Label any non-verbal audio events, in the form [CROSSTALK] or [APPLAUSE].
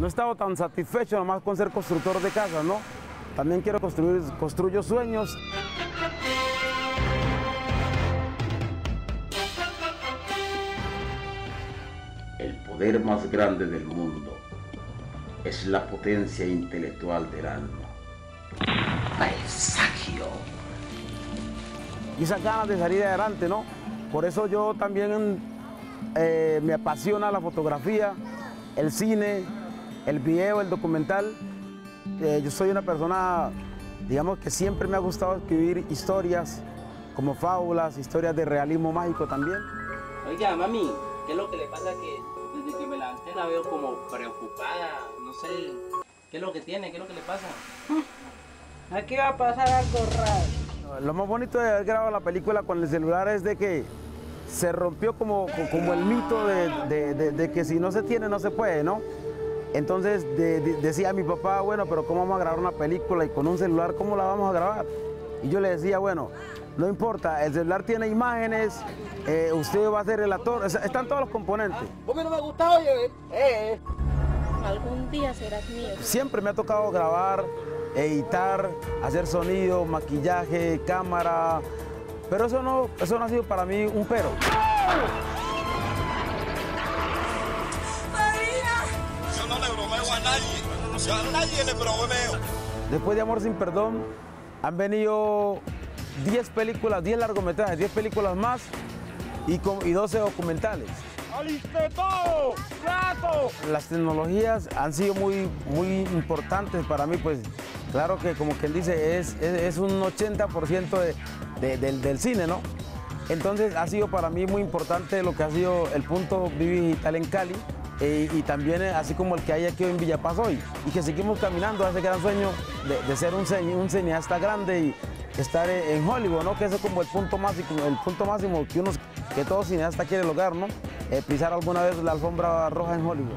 no he estado tan satisfecho nomás con ser constructor de casas, ¿no? También quiero construir, construyo sueños. El poder más grande del mundo es la potencia intelectual del alma. Presagio. Y esas ganas de salir adelante, ¿no? Por eso yo también eh, me apasiona la fotografía, el cine, el video, el documental. Eh, yo soy una persona, digamos que siempre me ha gustado escribir historias como fábulas, historias de realismo mágico también. Oiga, mami, ¿qué es lo que le pasa que desde que me levanté la veo como preocupada? No sé, ¿qué es lo que tiene? ¿Qué es lo que le pasa? [LAUGHS] Aquí va a pasar algo raro. Lo más bonito de haber grabado la película con el celular es de que se rompió como, como el mito de, de- de que si no se tiene no se puede, ¿no? Entonces de- de- decía mi papá, bueno, pero ¿cómo vamos a grabar una película y con un celular cómo la vamos a grabar? Y yo le decía, bueno, no importa, el celular tiene imágenes, eh, usted va a ser el actor, o sea, están todos los componentes. Porque no me gusta, oye, eh. Algún día serás mío. Siempre me ha tocado grabar, editar, hacer sonido, maquillaje, cámara, pero eso no, eso no ha sido para mí un pero. Bromeo a nadie. Yo a nadie le bromeo. Después de Amor sin Perdón han venido 10 películas, 10 largometrajes, 10 películas más y, con- y 12 documentales. ¡Alisteto! ¡Gato! Las tecnologías han sido muy, muy importantes para mí, pues claro que como quien dice, es, es, es un 80% de- de- del, del cine, ¿no? Entonces ha sido para mí muy importante lo que ha sido el punto Vivi Digital en Cali eh, y también eh, así como el que hay aquí en Villapaz hoy y que seguimos caminando a ese gran sueño de, ser un cineasta grande y estar eh, en Hollywood, ¿no? Que ese es como el punto máximo, el punto máximo que uno, que todo cineasta quiere lograr, ¿no? Eh, pisar alguna vez la alfombra roja en Hollywood.